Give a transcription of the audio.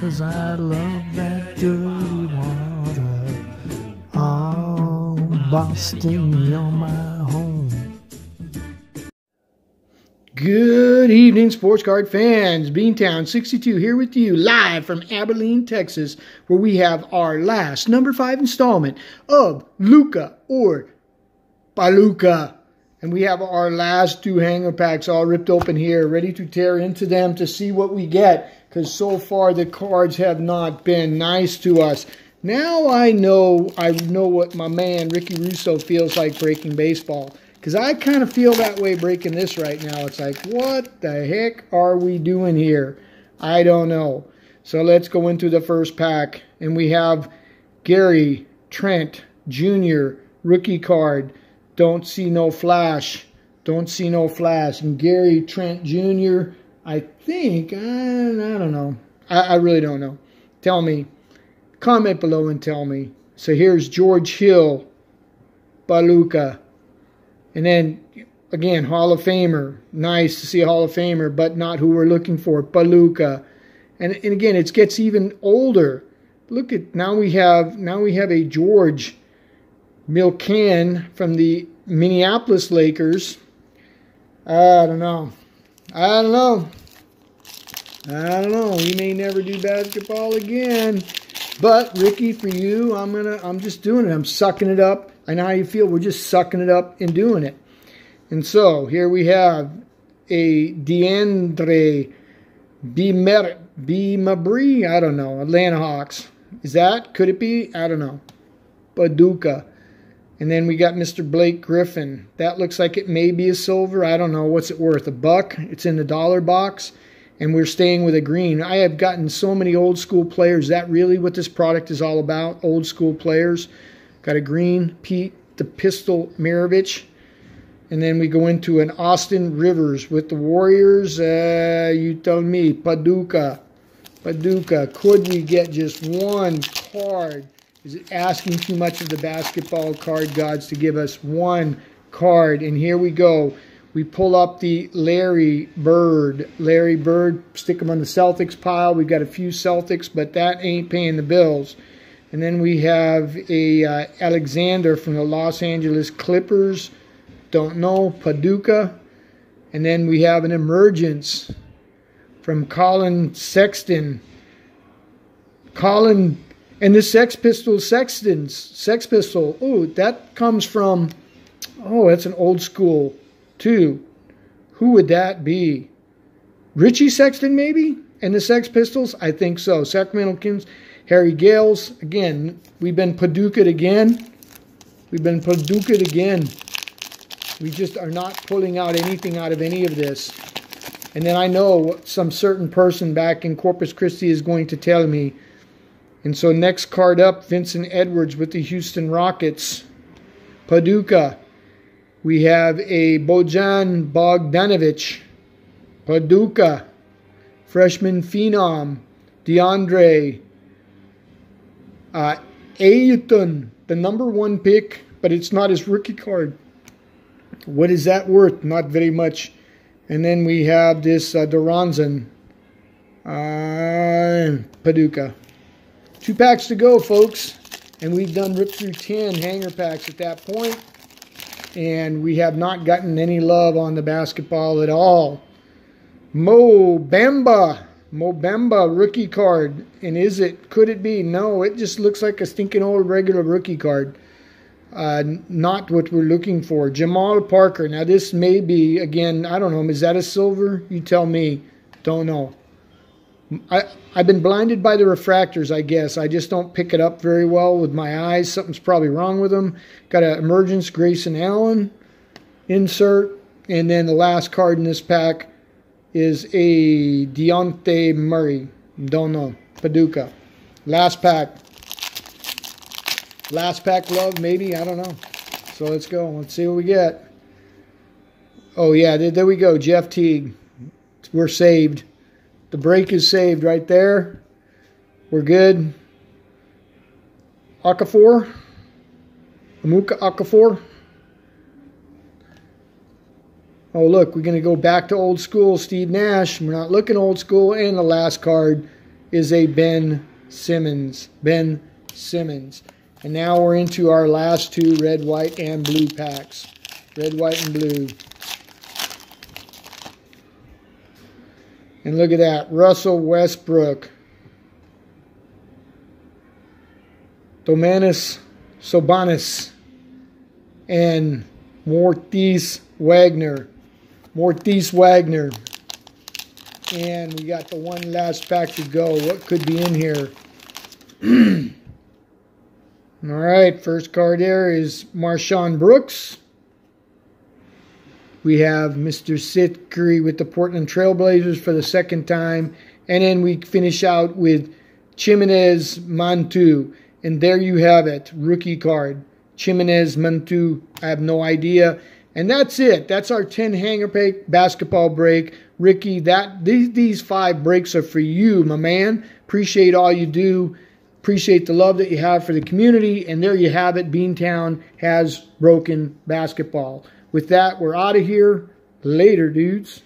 Cause I love that dirty water. Oh, Boston, you're my home. Good evening, sports card fans. Beantown 62 here with you, live from Abilene, Texas, where we have our last number five installment of Luka or Paducah. And we have our last two hanger packs all ripped open here, ready to tear into them to see what we get. Because so far the cards have not been nice to us. Now I know I know what my man Ricky Russo feels like breaking baseball. Because I kind of feel that way breaking this right now. It's like, what the heck are we doing here? I don't know. So let's go into the first pack. And we have Gary Trent Jr. rookie card. Don't see no flash. Don't see no flash. And Gary Trent Jr., I think, I, I don't know. I, I really don't know. Tell me. Comment below and tell me. So here's George Hill, Paducah. And then again, Hall of Famer. Nice to see a Hall of Famer, but not who we're looking for. Paducah. And, and again, it gets even older. Look at now we have now we have a George Mikan from the Minneapolis Lakers. I don't know. I don't know. I don't know. He may never do basketball again. But Ricky, for you, I'm gonna I'm just doing it. I'm sucking it up. I know how you feel. We're just sucking it up and doing it. And so here we have a DeAndre Bimer Bimabri. I don't know. Atlanta Hawks. Is that? Could it be? I don't know. Paducah. And then we got Mr. Blake Griffin. That looks like it may be a silver. I don't know. What's it worth? A buck? It's in the dollar box. And we're staying with a green. I have gotten so many old school players. That really what this product is all about? Old school players. Got a green Pete the Pistol Maravich. And then we go into an Austin Rivers with the Warriors. Uh, you tell me, Paducah. Paducah. Could we get just one card? Is it asking too much of the basketball card gods to give us one card? And here we go. We pull up the Larry Bird. Larry Bird, stick him on the Celtics pile. We've got a few Celtics, but that ain't paying the bills. And then we have a uh, Alexander from the Los Angeles Clippers. Don't know. Paducah. And then we have an emergence from Collin Sexton. Colin and the Sex Pistols, Sextons, Sex Pistol. Oh, that comes from, oh, that's an old school, too. Who would that be? Richie Sexton, maybe? And the Sex Pistols? I think so. Sacramento Kings, Harry Gales. Again, we've been Paducah again. We've been Paducah again. We just are not pulling out anything out of any of this. And then I know what some certain person back in Corpus Christi is going to tell me. And so next card up, Vincent Edwards with the Houston Rockets. Paducah. We have a Bojan Bogdanovic. Paducah. Freshman Phenom. DeAndre. Uh, Ayton, the number one pick, but it's not his rookie card. What is that worth? Not very much. And then we have this uh, Doranzan, uh, Paducah. Two packs to go, folks. And we've done rip through 10 hanger packs at that point. And we have not gotten any love on the basketball at all. Mo Bamba. Mo Bamba rookie card. And is it, could it be? No, it just looks like a stinking old regular rookie card. Uh, not what we're looking for. Jamal Parker. Now, this may be, again, I don't know. Is that a silver? You tell me. Don't know. I, I've been blinded by the refractors, I guess. I just don't pick it up very well with my eyes. Something's probably wrong with them. Got an Emergence Grayson Allen insert. And then the last card in this pack is a Dejounte Murray. Don't know. Paducah. Last pack. Last pack love, maybe. I don't know. So let's go. Let's see what we get. Oh, yeah, there, there we go. Jeff Teague. We're saved. The break is saved right there. We're good. Okafor. Emeka Okafor. Oh, look, we're going to go back to old school. Steve Nash. We're not looking old school. And the last card is a Ben Simmons. Ben Simmons. And now we're into our last two red, white, and blue packs. Red, white, and blue. And look at that. Russell Westbrook. Domantas Sabonis. And Moritz Wagner. Moritz Wagner. And we got the one last pack to go. What could be in here? All right, first card there is MarShon Brooks. We have Mr. Seth Curry with the Portland Trailblazers for the second time. And then we finish out with Chimenez Mantu. And there you have it, rookie card. Chimenez Mantu, I have no idea. And that's it. That's our 10 hanger break basketball break. Ricky, that these, these five breaks are for you, my man. Appreciate all you do. Appreciate the love that you have for the community. And there you have it. Beantown has broken basketball. With that, we're out of here. Later, dudes.